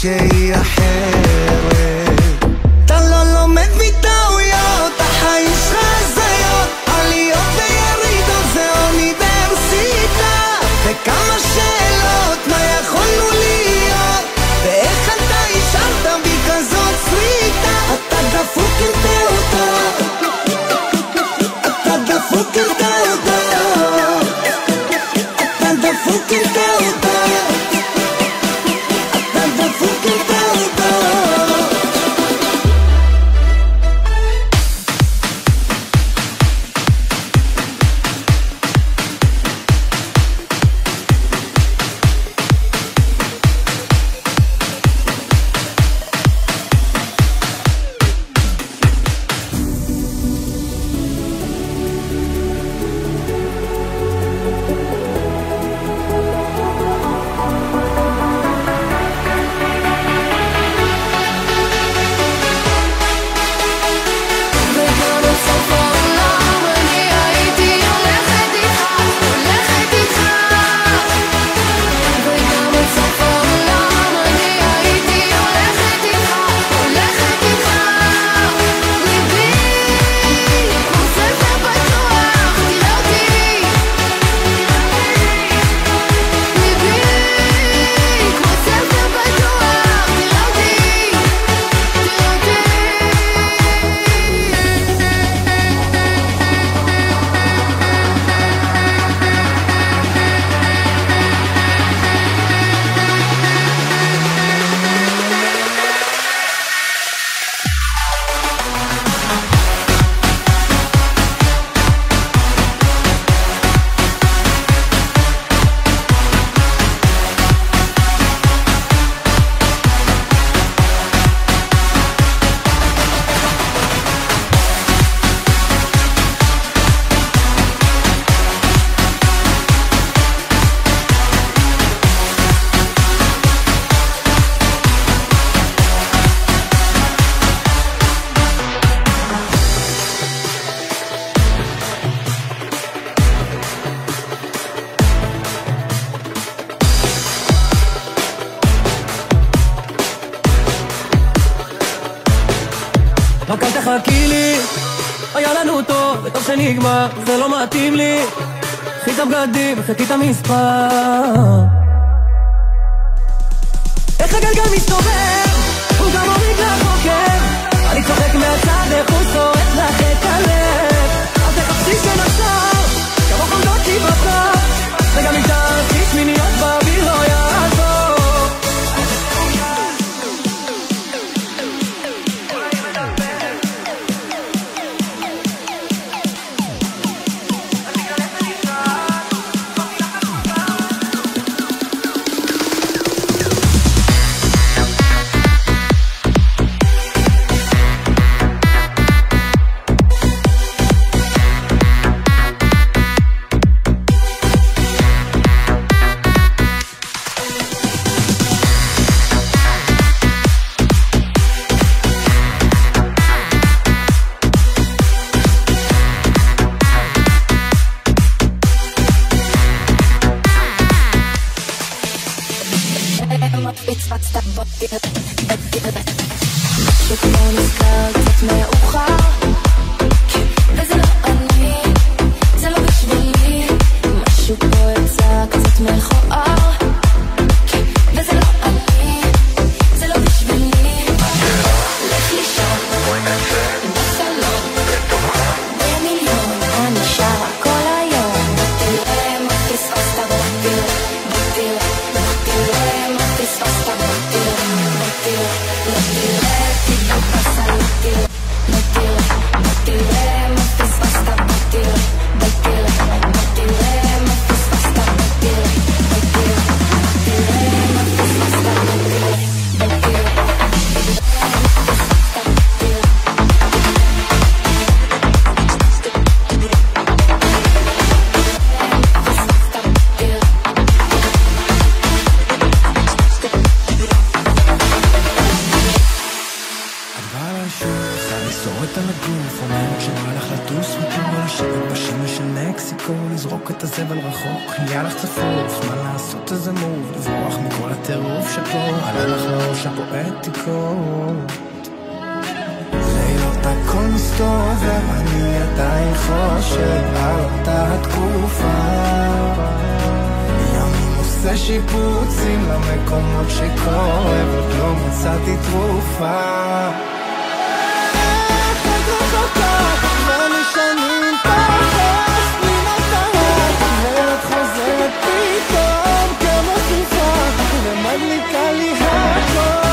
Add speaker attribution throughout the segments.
Speaker 1: شي يا حلو שנגמר, זה לא מתאים לי. קחי את הבגדים וחכי את המספר. איך הגלגל מסתובב, הוא גם מוריד לך אני צוחק מהצד, איך הוא שורף לך את הלב. אז תחפשי שנחזור, כמוך עומדות לי בסוף וגם איתה תעשי שמיניות
Speaker 2: מלפפונים כשאני הולך לטוס מפה לא לשבת בשמש של מקסיקו לזרוק את הזבל רחוק. נהיה לך צפוף מה לעשות איזה מוב. לברוח מכל הטירוף שפה עלה לך לראש הפואטיקות לילות הכל מסתובב אני עדיין חושב על אותה תקופה עושה שיפוצים למקומות שכואב, עוד לא מצאתי תרופה. kali hako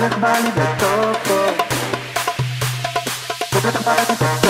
Speaker 2: Solo vale de
Speaker 3: toco. Solo.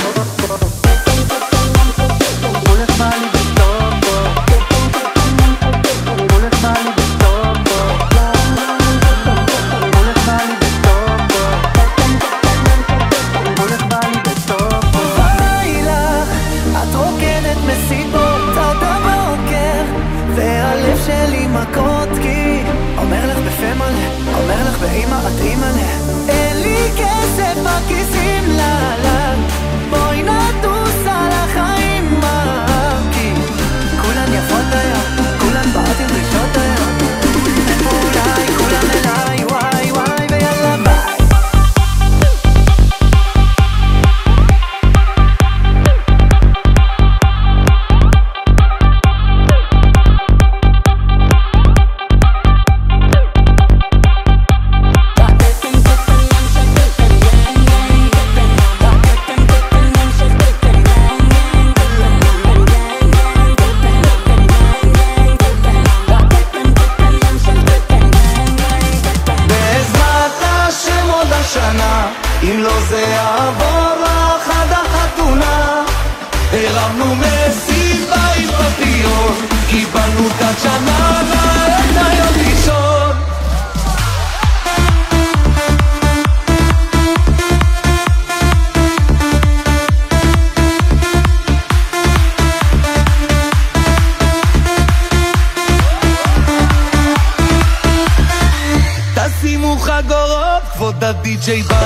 Speaker 3: DJ
Speaker 4: Bob.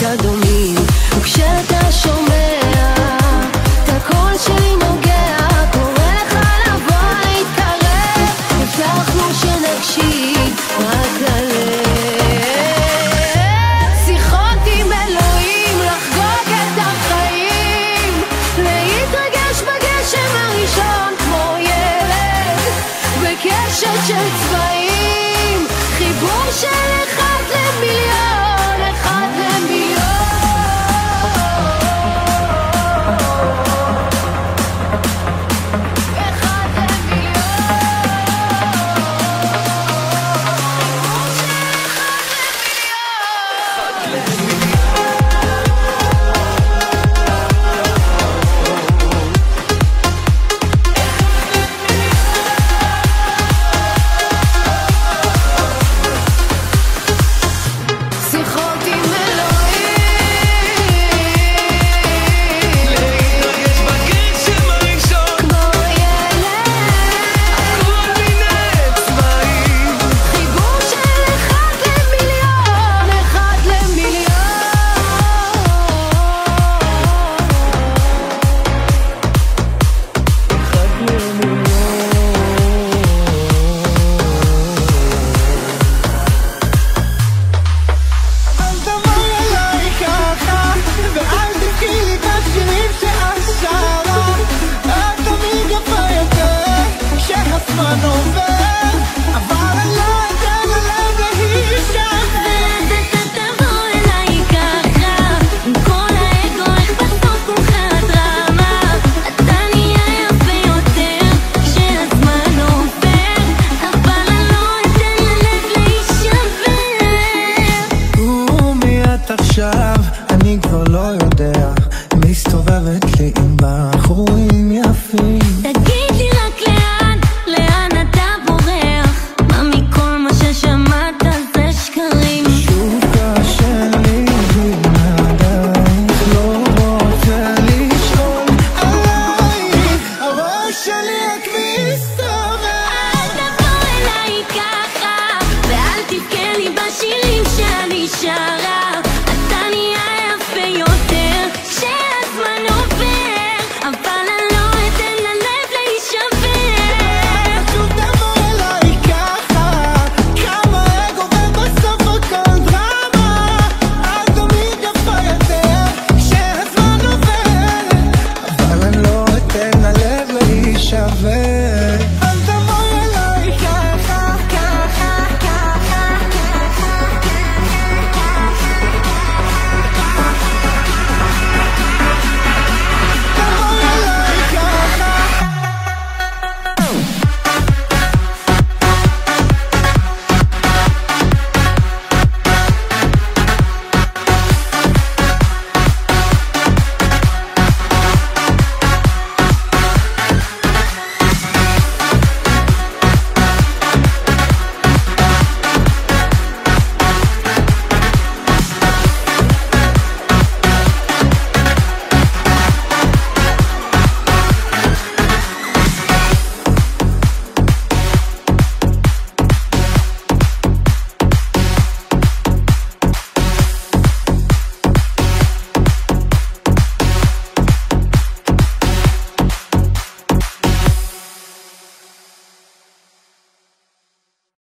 Speaker 4: 感动。אל
Speaker 5: תבכה לי בשירים שאני שר.